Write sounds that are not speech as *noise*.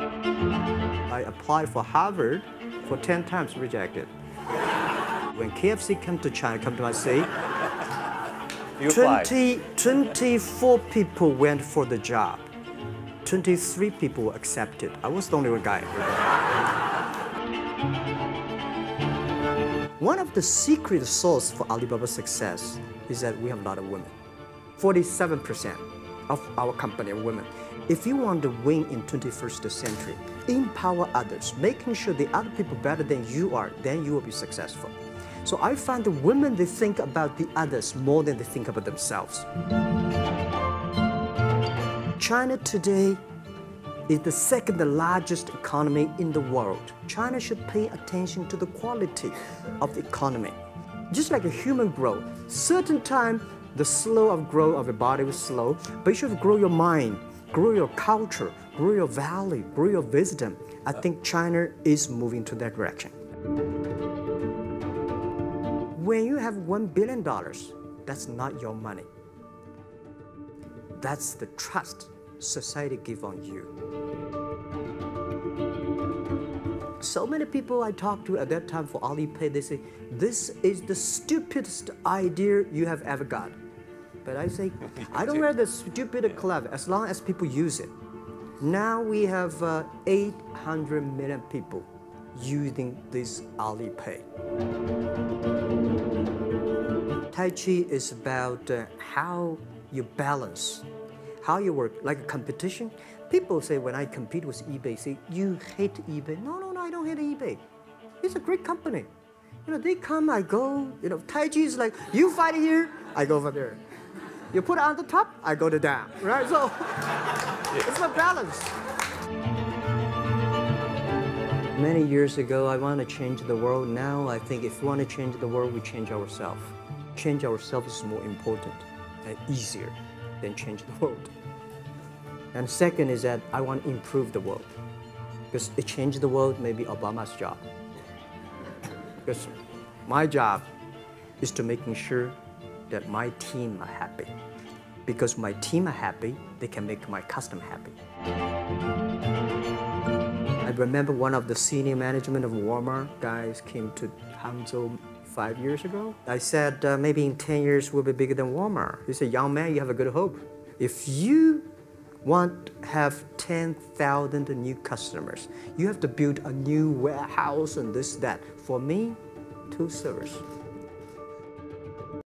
I applied for Harvard for 10 times rejected. When KFC came to China, come to my city, You 20, 24 people went for the job. 23 people were accepted. I was the only one guy. One of the secret source for Alibaba's success is that we have a lot of women. 47% of our company women. If you want to win in 21st century, empower others, making sure the other people better than you are, then you will be successful. So I find the women, they think about the others more than they think about themselves. China today is the second largest economy in the world. China should pay attention to the quality of the economy. Just like a human growth, certain time the slow of growth of your body is slow, but you should grow your mind, grow your culture, grow your value, grow your wisdom. I think China is moving to that direction. When you have one billion dollars, that's not your money. That's the trust society give on you. So many people I talked to at that time for Alipay, they say, this is the stupidest idea you have ever got. But I say, *laughs* I don't wear the stupid clever as long as people use it. Now we have uh, 800 million people using this Alipay. Tai Chi is about uh, how you balance, how you work, like a competition. People say when I compete with eBay, say, you hate eBay. No, no, don't hate eBay. It's a great company. You know, they come, I go. You know, Tai Chi is like, you fight here, I go over there. You put it on the top, I go to down, right? So *laughs* it's a balance. Many years ago, I want to change the world. Now, I think if we want to change the world, we change ourselves. Change ourselves is more important and easier than change the world. And second is that I want to improve the world. Because it changed the world maybe Obama's job. Because my job is to making sure that my team are happy. Because my team are happy, they can make my customer happy. I remember one of the senior management of Walmart guys came to Hangzhou five years ago. I said, uh, maybe in 10 years we'll be bigger than Walmart. He said, young man, you have a good hope. If you want to have 10,000 new customers, you have to build a new warehouse and this, that. For me, two servers.